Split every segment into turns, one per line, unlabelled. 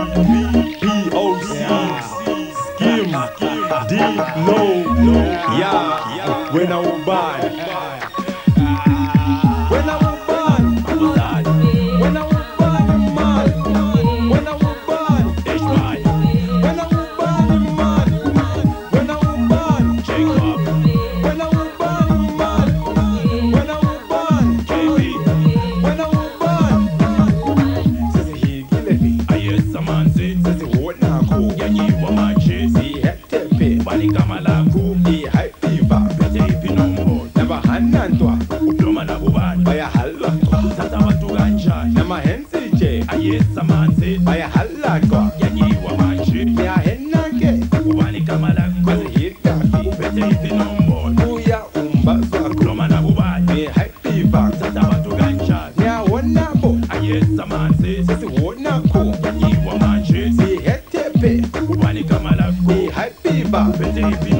B-O-C, Skim, D-No, yeah, when I buy.
Mama,
Nama Hensije,
Aye Samanse,
Aya Halako,
Yani Wamashi,
Ya Henake,
Wani Kamala, Kwazi
Kafi,
Bete Itinombo,
Uya Umba Zakroma
Nabuba, Ne
Happy Bank,
Sataba to Gancha,
Ya Wanabo,
Aye Samanse,
Sisi Wanako,
Yani Wamashi,
Si Hetepe,
Wani Kamala, Ne
Happy Bank,
Bete Itinombo,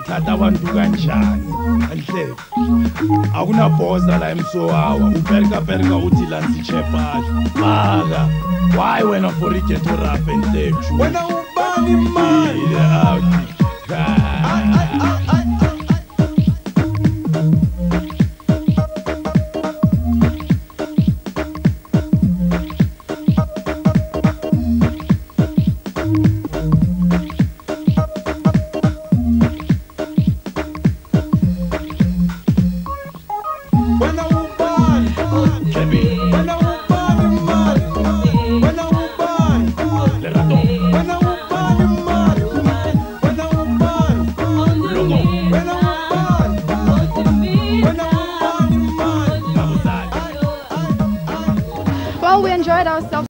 uthatha abantu kanjani? Alihle akunabhoza la emsowawa. Uperikaperika uthi lansichepahla maka wayi wena for ijetoraphe nhlebhu wena
ubani mali
pride ourselves